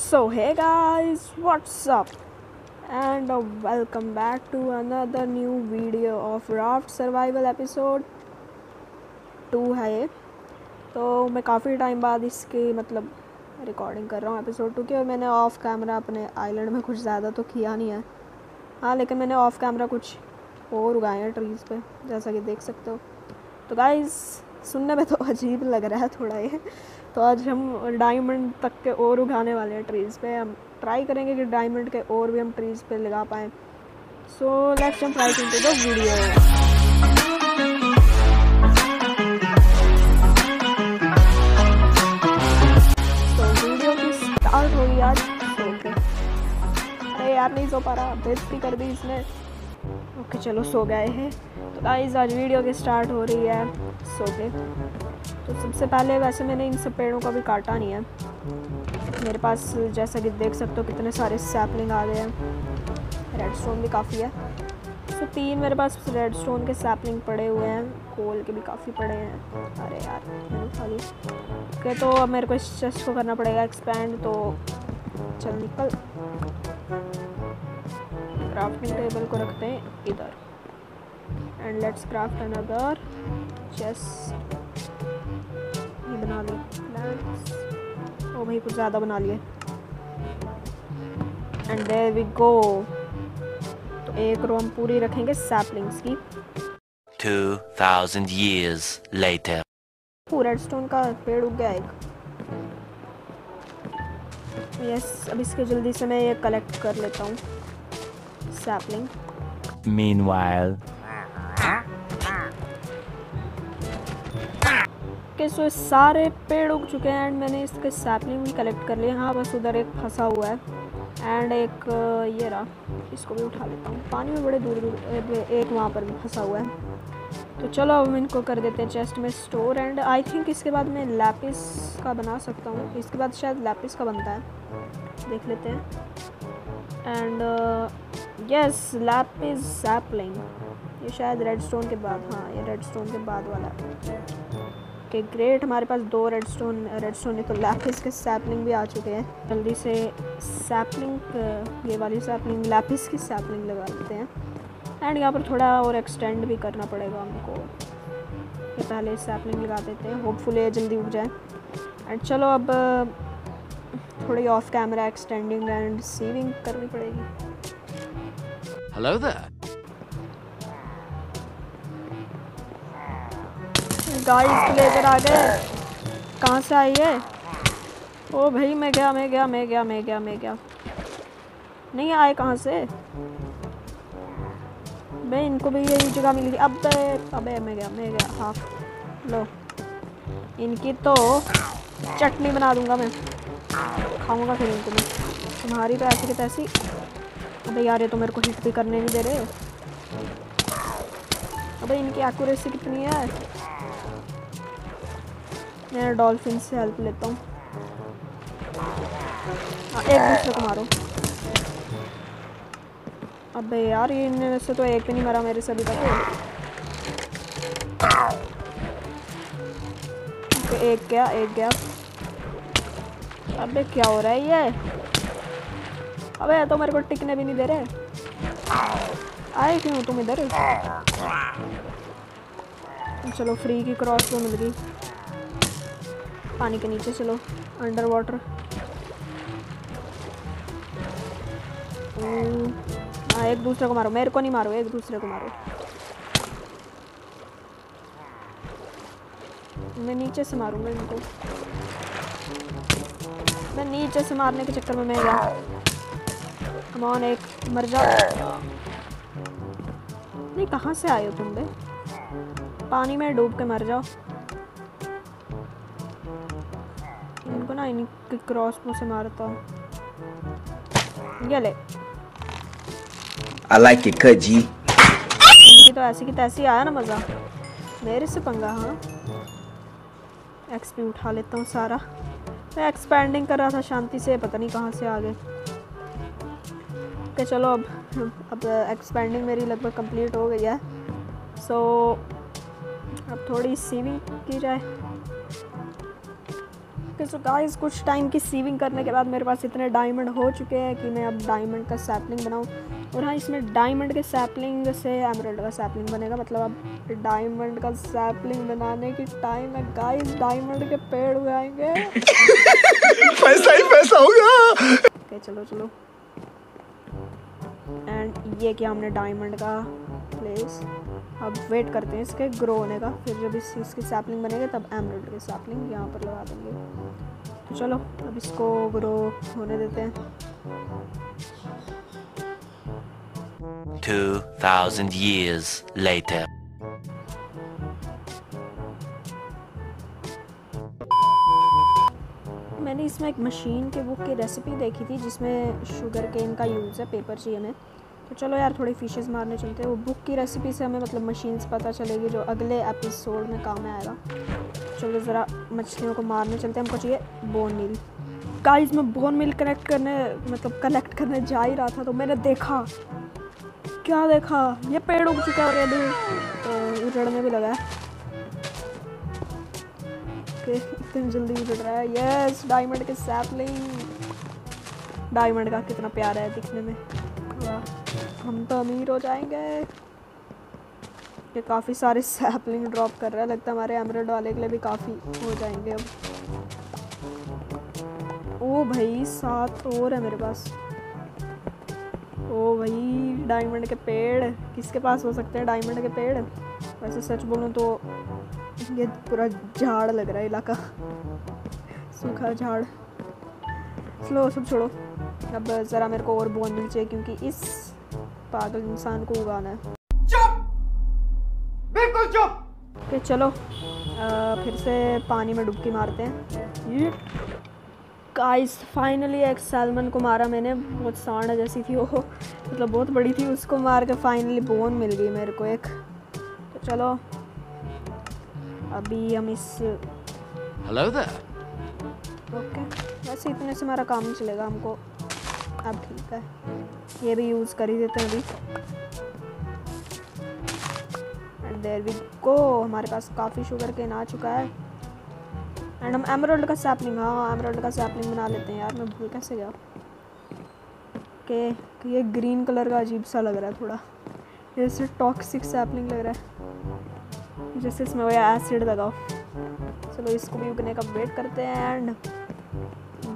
So hey guys, what's up? And uh, welcome back to another new video Raft Survival episode 2 है ये। तो मैं काफ़ी time बाद इसकी मतलब रिकॉर्डिंग कर रहा हूँ एपिसोड टू की और मैंने ऑफ़ कैमरा अपने आइलैंड में कुछ ज़्यादा तो किया नहीं है। हाँ लेकिन मैंने ऑफ़ कैमरा कुछ और उगाए हैं ट्रीज़ पे जैसा कि देख सकते हो। तो गाइस सुनने में तो अजीब लग रहा है थोड़ा ये। तो आज हम डायमंड तक के और उगाने वाले हैं ट्रीज़ पे। हम ट्राई करेंगे कि डायमंड के और भी हम ट्रीज़ पे लगा पाएँ। So let's jump right into the video आज। अरे यार, नहीं सो पा रहा। बेइज्जती कर दी इसने। ओके okay, चलो सो गए हैं। तो गाइस आज वीडियो की स्टार्ट हो रही है सो के तो सबसे पहले वैसे मैंने इन सब पेड़ों को भी काटा नहीं है। मेरे पास जैसा कि देख सकते हो कितने सारे सैपलिंग आ गए हैं। रेड स्टोन भी काफ़ी है। तो तीन मेरे पास रेड स्टोन के सैपलिंग पड़े हुए हैं कोल के भी काफ़ी पड़े हैं। अरे यार मैंने खा ली ओके तो अब मेरे को इस चेस्ट को करना पड़ेगा एक्सपैंड तो चल निकल। क्राफ्टिंग टेबल को रखते हैं इधर। And let's craft another chest ये बना ली। लेट्स ओ भाई कुछ ज़्यादा बना लिए। एंड देयर वी गो तो एक रो हम पूरी रखेंगे सैपलिंग्स की। 2,000 years later. रेड स्टोन का पेड़ उग गया एक। यस yes, अब इसके जल्दी से मैं ये कलेक्ट कर लेता हूँ। सैपलिंग Meanwhile, के सो सारे पेड़ उग चुके हैं एंड मैंने इसके सैपलिंग भी कलेक्ट कर लिए। हाँ बस उधर एक फंसा हुआ है। एंड एक ये रहा। इसको भी उठा लेता हूँ। पानी में बड़े दूर दूर एक वहाँ पर भी फंसा हुआ है। तो चलो अब हम इनको कर देते हैं चेस्ट में स्टोर एंड आई थिंक इसके बाद मैं लैपिस का बना सकता हूँ। इसके बाद शायद लैपिस का बनता है। देख लेते हैं। एंड यस लैपिस सैपलिंग ये शायद रेड स्टोन के बाद हाँ ये रेड स्टोन के बाद वाला। ओके ग्रेट हमारे पास दो रेड स्टोन रेड स्टोन तो लैपिस के सैपलिंग भी आ चुके हैं। जल्दी से सैपलिंग ये वाली सैपलिंग लैपिस की सैपलिंग लगा लेते हैं। एंड यहाँ पर थोड़ा और एक्सटेंड भी करना पड़ेगा हमको। ये पहले सैपलिंग लगा देते हैं। होपफुली ये जल्दी उग जाए। एंड चलो अब, थोड़ी off camera extending and saving करनी पड़ेगी। Hello there. गाइस लेकर आ गए कहाँ से आई है? ओ भाई, मैं गया मैं गया मैं गया मैं गया मैं गया। नहीं आए कहाँ से? भाई, इनको भी यही जगह मिली थी। अब अबे मैं गया मैं गया। हाँ लो। इनकी तो चटनी बना दूँगा मैं। खाऊँगा फिर इनको मैं। तुम्हारी तो ऐसी की तैसी। अबे यार ये तो मेरे को हिट भी करने नहीं दे रहे। अबे इनकी एक्यूरेसी कितनी है? मैं डॉल्फिन से हेल्प लेता हूँ। हाँ, एक दूसरे को मारो। अबे यार ये इनमें से तो एक भी नहीं मरा मेरे से अभी तक। ओके, एक गया एक गया। अबे क्या हो रहा है ये? अबे तो मेरे को टिकने भी नहीं दे रहे। आए क्यों? तुम इधर। चलो फ्री की क्रॉस तो मिल गई। पानी के नीचे चलो अंडर वाटर हाँ एक दूसरे को मारो। मेरे को नहीं मारो, एक दूसरे को मारो। मैं नीचे से मारूँगा इनको। मैं नीचे से मारने के चक्कर में मैं कमॉन एक मर जाओ नहीं कहाँ से आए हो तुम बे? पानी में डूब के मर जाओ। इनको ना इनके क्रॉस से मारता हूँ। ये ले। I like it cut, G. इनकी तो ऐसी की तैसी आया ना मज़ा। मेरे से पंगा हाँ? एक्सपी उठा लेता हूँ सारा। मैं एक्सपैंडिंग कर रहा था शांति से पता नहीं कहाँ से आ गए। ओके चलो अब अब एक्सपेंडिंग मेरी लगभग कंप्लीट हो गई है। सो so, अब थोड़ी सीविंग की जाए। ओके सो गाइस कुछ टाइम की सीविंग करने के बाद मेरे पास इतने डायमंड हो चुके हैं कि मैं अब डायमंड का सैपलिंग बनाऊँ। और हाँ इसमें डायमंड के सैपलिंग से एमरल्ड का सैपलिंग बनेगा। मतलब अब डायमंड का सैपलिंग बनाने की टाइम है। गाइस डायमंड के पेड़ उगाएँगे। पैसा ही पैसा होगा ओके चलो चलो। एंड ये किया हमने डायमंड का प्लेस अब वेट करते हैं इसके ग्रो होने का। फिर जब इस इसकी सैपलिंग बनेगी तब एमरल्ड की सैपलिंग यहाँ पर लगा देंगे। तो चलो अब इसको ग्रो होने देते हैं। 2,000 years later. इसमें एक मशीन के बुक की रेसिपी देखी थी, जिसमें शुगर केन का यूज़ है पेपर चाहिए हमें। तो चलो यार, थोड़ी फिशेस मारने चलते हैं। वो बुक की रेसिपी से हमें मतलब मशीन से पता चलेगी जो अगले एपिसोड में काम आएगा। चलो ज़रा मछलियों को मारने चलते हैं। हमको चाहिए बोन मिल गाइस मैं बोन मिल कनेक्ट करने मतलब कलेक्ट करने जा ही रहा था तो मैंने देखा। क्या देखा? ये पेड़ उग चुका है तो उजड़ने भी लगा है। ओके इतनी जल्दी उजड़ रहा है। यस डायमंड के सैपलिंग डायमंड का कितना प्यारा है दिखने में। वाह, हम तो अमीर हो जाएँगे। ये काफ़ी सारे सैपलिंग ड्रॉप कर रहा है। लगता है हमारे एमरल्ड वाले के लिए भी काफ़ी हो जाएँगे अब। ओ भाई, सात और है मेरे पास। ओ भाई डायमंड के पेड़। किसके पास हो सकते हैं डायमंड के पेड़? वैसे सच बोलूँ तो पूरा झाड़ लग रहा है इलाका। सूखा झाड़। स्लो सब छोड़ो। अब ज़रा मेरे को और बोन मिल चाहिए क्योंकि इस पागल इंसान को उगाना है। चुप! बिल्कुल चुप! ओके चलो आ, फिर से पानी में डुबकी मारते हैं। गाइस फाइनली एक सैलमन को मारा मैंने। बहुत सांड जैसी थी वो। मतलब बहुत बड़ी थी उसको मार के फाइनली बोन मिल गई मेरे को एक। तो चलो अभी हम इस there. ओके वैसे इतने से हमारा काम चलेगा हमको। अब ठीक है। ये भी यूज़ कर ही देते हैं अभी। एंड देयर वी गो हमारे पास काफ़ी शुगर केन आ चुका है। एंड हम एमरल्ड का सैपलिंग हाँ एमरल्ड का सैपलिंग बना लेते हैं यार। मैं भूल कैसे गया? के ये ग्रीन कलर का अजीब सा लग रहा है थोड़ा। जैसे टॉक्सिक सैपलिंग लग रहा है। जैसे इसमें वो एसिड लगाओ। चलो इसको भी उगने का वेट करते हैं एंड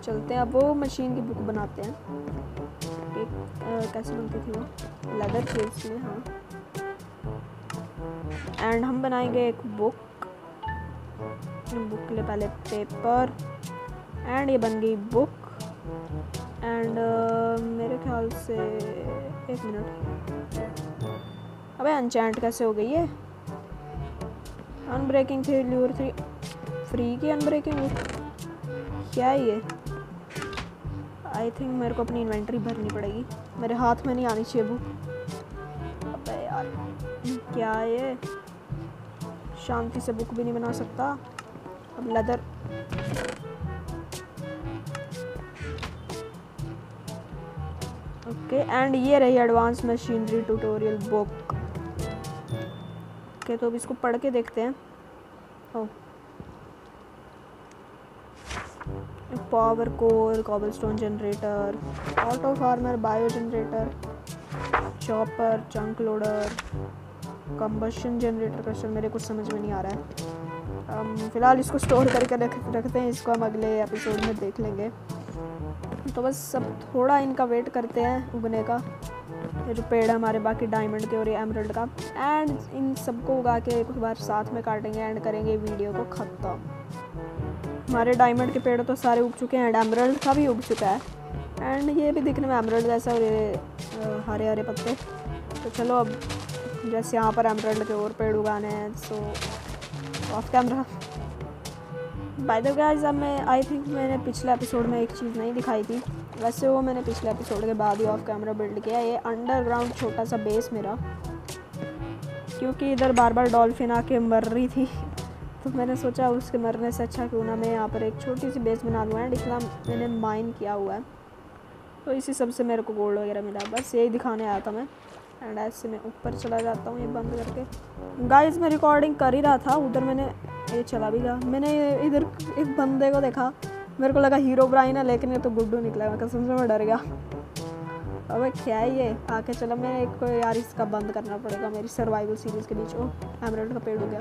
चलते हैं। अब वो मशीन की बुक बनाते हैं। एक कैसे बनती थी वो? लेदर केस में हाँ। एंड हम बनाएँगे एक बुक बुक के लिए पहले पेपर एंड ये बन गई बुक एंड uh, मेरे ख्याल से एक मिनट अबे अनचैंट कैसे हो गई है unbreaking three lure three free की अनब्रेकिंग क्या ये? आई थिंक मेरे को अपनी इन्वेंट्री भरनी पड़ेगी। मेरे हाथ में नहीं आनी चाहिए बुक अबे यार। क्या ये? शांति से बुक भी नहीं बना सकता। अब लेदर ओके एंड ये रही advance machinery tutorial book okay तो अब इसको पढ़ के देखते हैं। ओ power core cobblestone generator auto farmer bio generator chopper chunk loader combustion generator question मेरे कुछ समझ में नहीं आ रहा है। फ़िलहाल इसको स्टोर करके रख, रखते हैं, इसको हम अगले एपिसोड में देख लेंगे। तो बस सब थोड़ा इनका वेट करते हैं उगने का। ये जो पेड़ है हमारे बाकी डायमंड के और ये एमरल्ड का। एंड इन सबको उगा के एक बार साथ में काटेंगे एंड करेंगे वीडियो को ख़त्म। हमारे डायमंड के पेड़ तो सारे उग चुके हैं एंड एमरल्ड का भी उग चुका है। एंड ये भी दिखने में एमरल्ड जैसा और ये हरे हरे पत्ते। तो चलो अब जैसे यहाँ पर एमरल्ड के और पेड़ उगाने हैं so off camera by the guys अब मैं आई थिंक मैंने पिछले एपिसोड में एक चीज़ नहीं दिखाई थी। वैसे वो मैंने पिछले एपिसोड के बाद ही ऑफ़ कैमरा बिल्ड किया। ये अंडरग्राउंड छोटा सा बेस मेरा। क्योंकि इधर बार बार डॉल्फिन आके मर रही थी। तो मैंने सोचा उसके मरने से अच्छा क्यों ना मैं यहाँ पर एक छोटी सी बेस बना लूँ एंड इसलिए मैंने माइन किया हुआ है। तो इसी सबसे मेरे को गोल्ड वगैरह मिला। बस यही दिखाने आया था मैं। एंड ऐसे मैं ऊपर चला जाता हूँ, ये बंद करके। गाइस मैं रिकॉर्डिंग कर ही रहा था, उधर मैंने ये चला भी गया। मैंने इधर एक बंदे को देखा। मेरे को लगा हीरो ब्राइन है, लेकिन ये तो गुड्डू निकला मैं कसम से मैं डर गया। अबे, क्या है ये? आके चलो, मैं एक को यार इसका बंद करना पड़ेगा, मेरी सर्वाइवल सीरीज़ के बीच। ओ एमरल्ड का पेड़ हो गया।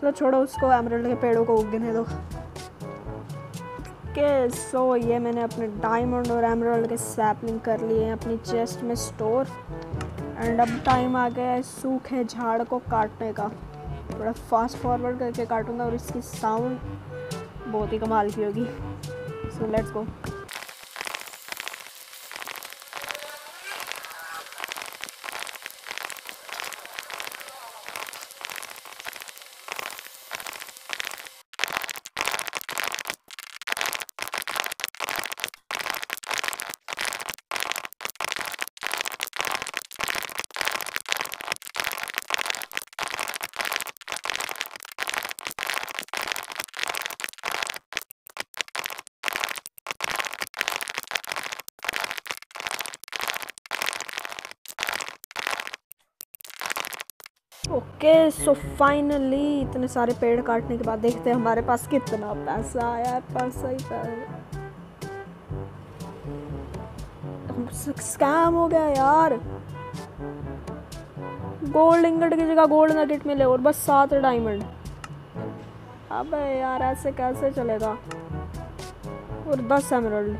चलो छोड़ो उसको एमरल्ड के पेड़ों को उगने दो। के सो ये मैंने अपने डायमंड और एमरल्ड के सैपलिंग कर लिए अपनी चेस्ट में स्टोर एंड अब टाइम आ गया है, सूखे झाड़ को काटने का। थोड़ा फास्ट फॉरवर्ड करके काटूँगा और इसकी साउंड बहुत ही कमाल की होगी। So let's go okay so finally इतने सारे पेड़ काटने के बाद देखते हैं हमारे पास कितना पैसा आया है, पैसा ही पैसा। स्कैम हो गया यार। गोल्ड इंगट की जगह गोल्ड नगेट मिले और बस सात डायमंड अबे यार, ऐसे कैसे चलेगा? और दस एमरल्ड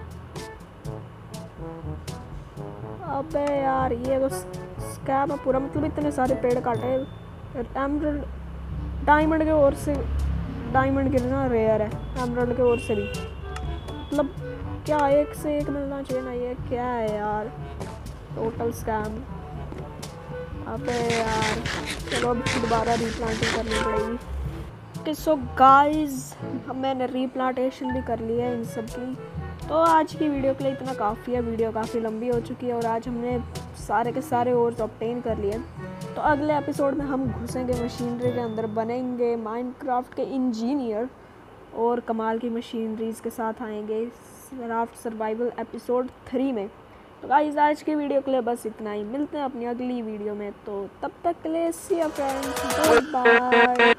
अबे यार, ये तो स्कैम है पूरा मतलब इतने सारे पेड़ काटे। एमरल्ड डायमंड के ओर से डायमंड गिरना रेयर है। एमरल्ड के ओर से भी। मतलब क्या एक से एक मिलना चाहिए ना? ये क्या है यार? टोटल स्कैम अबे यार, चलो अब दोबारा रीप्लांटिंग करनी पड़ेगी। ओके सो गाइस मैंने रीप्लांटेशन भी कर ली है इन सब की। तो आज की वीडियो के लिए इतना काफ़ी है। वीडियो काफ़ी लंबी हो चुकी है और आज हमने सारे के सारे ओर्स ऑप्टेन कर लिए तो अगले एपिसोड में हम घुसेंगे मशीनरी के अंदर, बनेंगे माइनक्राफ्ट के इंजीनियर और कमाल की मशीनरीज के साथ आएँगे राफ्ट सर्वाइवल एपिसोड थ्री में। तो गाइस आज की वीडियो के लिए बस इतना ही। मिलते हैं अपनी अगली वीडियो में। तो तब तक के लिए सी फ्रेंड्स बाय